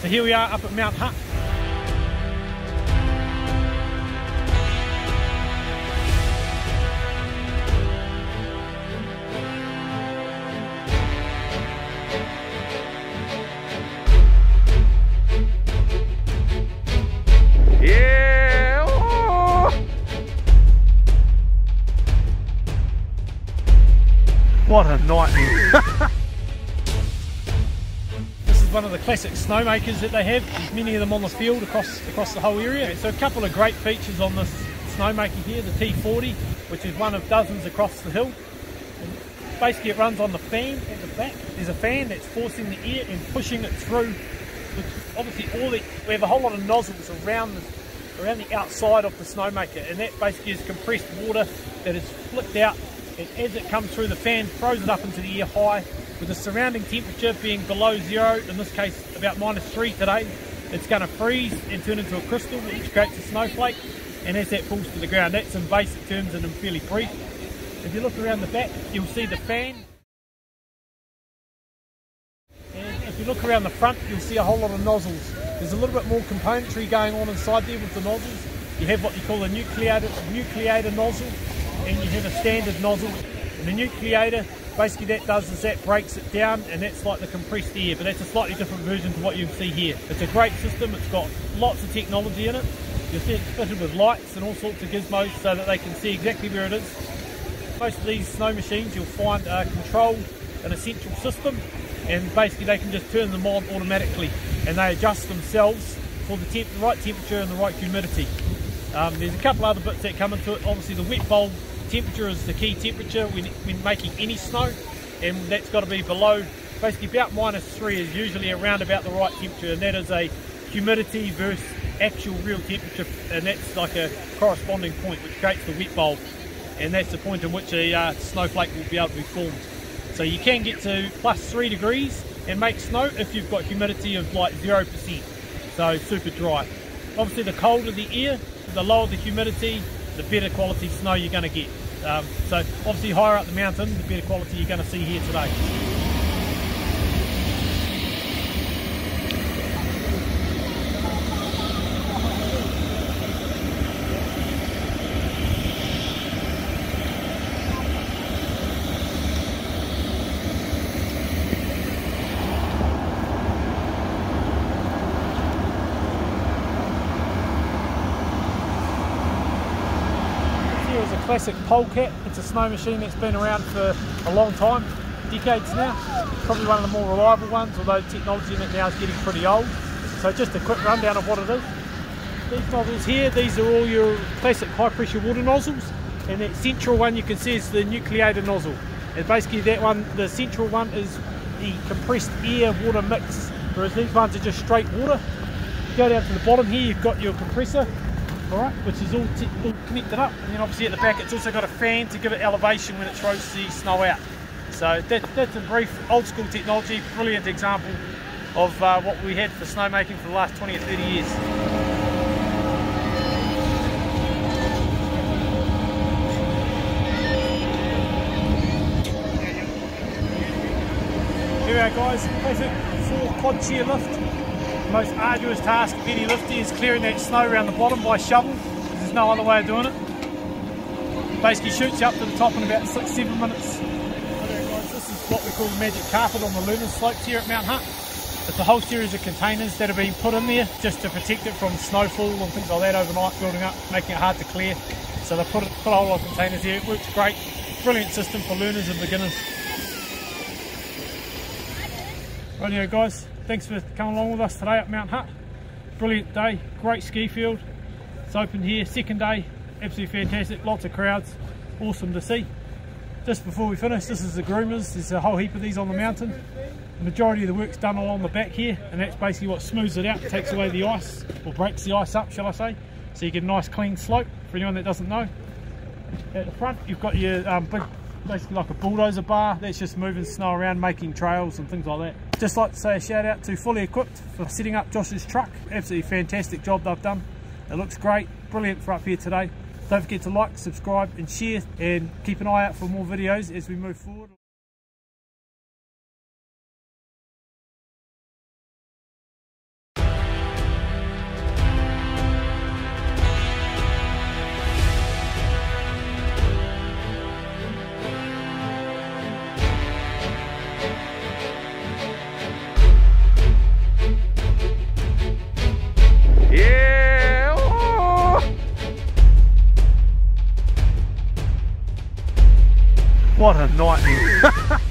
So here we are up at Mount Hutt. Yeah! Oh! What a nightmare. One of the classic snowmakers that they have. There's many of them on the field across across the whole area. So a couple of great features on this snowmaker here, the T40, which is one of dozens across the hill. And basically it runs on the fan at the back. There's a fan that's forcing the air and pushing it through. Obviously all the, we have a whole lot of nozzles around the around the outside of the snowmaker and that basically is compressed water that is flicked out and as it comes through the fan throws it up into the air high with the surrounding temperature being below zero in this case about minus three today it's going to freeze and turn into a crystal which creates a snowflake and as that falls to the ground that's in basic terms and in fairly brief if you look around the back you'll see the fan and if you look around the front, you'll see a whole lot of nozzles. There's a little bit more componentry going on inside there with the nozzles. You have what you call a nucleator, nucleator nozzle, and you have a standard nozzle. And the nucleator, basically that does is that breaks it down, and that's like the compressed air, but that's a slightly different version to what you see here. It's a great system, it's got lots of technology in it. You'll see it's fitted with lights and all sorts of gizmos so that they can see exactly where it is. Most of these snow machines you'll find are controlled in a central system and basically they can just turn them on automatically and they adjust themselves for the, temp the right temperature and the right humidity. Um, there's a couple other bits that come into it. Obviously the wet bulb temperature is the key temperature when, when making any snow and that's got to be below basically about minus three is usually around about the right temperature and that is a humidity versus actual real temperature and that's like a corresponding point which creates the wet bulb and that's the point in which a uh, snowflake will be able to be formed. So you can get to plus three degrees and make snow if you've got humidity of like 0%, so super dry. Obviously the colder the air, the lower the humidity, the better quality snow you're going to get. Um, so obviously higher up the mountain, the better quality you're going to see here today. Classic polecat. It's a snow machine that's been around for a long time, decades now. Probably one of the more reliable ones, although technology in it now is getting pretty old. So just a quick rundown of what it is. These nozzles here, these are all your classic high pressure water nozzles. And that central one you can see is the nucleator nozzle. And basically that one, the central one is the compressed air water mix, whereas these ones are just straight water. You go down to the bottom here, you've got your compressor, all right, which is all, all connected up. And then obviously at the back, it's also got a fan to give it elevation when it throws the snow out. So that, that's a brief old school technology, brilliant example of uh, what we had for snowmaking for the last 20 or 30 years. Here we are guys, classic four quad chair lift. Most arduous task of any lifter is clearing that snow around the bottom by shovel. There's no other way of doing it. Basically shoots you up to the top in about six, seven minutes. Okay guys, this is what we call the magic carpet on the learner slopes here at Mount Hutt. It's a whole series of containers that have been put in there just to protect it from snowfall and things like that overnight building up, making it hard to clear. So they put, put a whole lot of containers here. It works great. Brilliant system for learners and beginners. Rightio guys, thanks for coming along with us today at Mount Hutt. Brilliant day, great ski field. It's open here, second day, absolutely fantastic, lots of crowds, awesome to see. Just before we finish, this is the groomers, there's a whole heap of these on the mountain. The majority of the work's done along the back here, and that's basically what smooths it out, takes away the ice, or breaks the ice up, shall I say. So you get a nice clean slope, for anyone that doesn't know. At the front, you've got your um, big, basically like a bulldozer bar, that's just moving snow around, making trails and things like that. Just like to say a shout out to Fully Equipped for setting up Josh's truck. Absolutely fantastic job they've done. It looks great, brilliant for up here today. Don't forget to like, subscribe and share and keep an eye out for more videos as we move forward. What a nightmare.